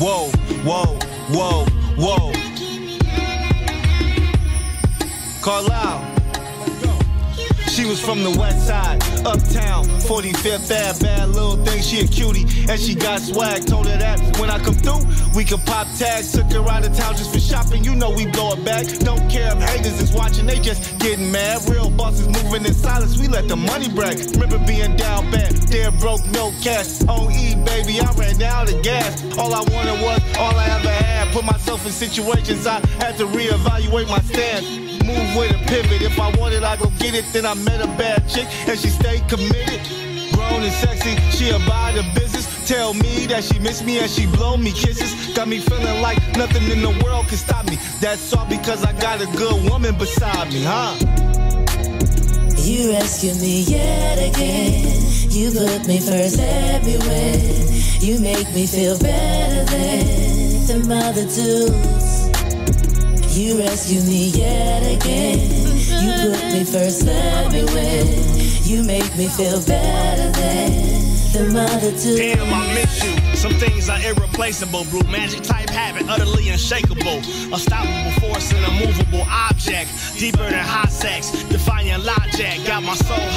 whoa, whoa, whoa, whoa. Carlisle. She was from the west side, uptown, 45th Ave, bad little thing, she a cutie, and she got swag, told her that when I come through, we could pop tags, took her out of town just for shopping, you know we blow it back, don't care if haters is watching, they just getting mad, real bosses moving in silence, we let the money brag, remember being down bad, dead broke, no cash, on E, baby, I ran out of gas, all I wanted was all I ever had, put myself in situations I had to reevaluate my stance, move with a pivot. If I wanted, I go get it. Then I met a bad chick and she stayed committed. Grown and sexy, she about the business. Tell me that she miss me and she blow me kisses. Got me feeling like nothing in the world can stop me. That's all because I got a good woman beside me, huh? You rescue me yet again. You put me first everywhere. You make me feel better than the mother dudes. You rescue me yet again. You put me first everywhere. You make me feel better than the mother dudes. Damn, I miss you. Some things are irreplaceable, brew magic type habit, utterly unshakable. Unstoppable force, an immovable object. Deeper than hot sex, defying logic. Got my soul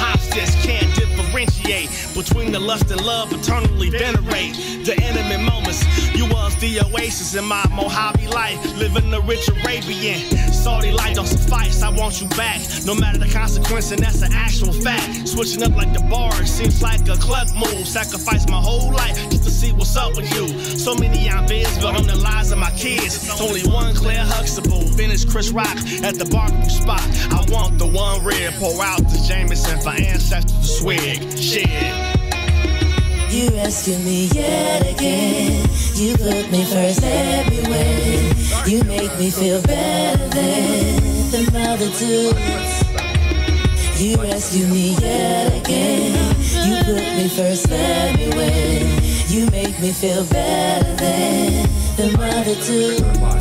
between the lust and love, eternally venerate the intimate moments. You was the oasis in my Mojave life, living the rich Arabian. Saudi life don't suffice, I want you back. No matter the consequence, and that's an actual fact. Switching up like the bar seems like a club move. Sacrifice my whole life just to see what's up with you. So many ideas built on the lives of my kids. Only one Claire Huxtable. Finish Chris Rock at the barbecue spot. I want the one red. Pour out the Jameson for ancestors to swig. Shit. You rescue me yet again. You put me first everywhere. You make me feel better than the mother dudes. You rescue me yet again. You put me first everywhere. You make me feel better than the mother dudes.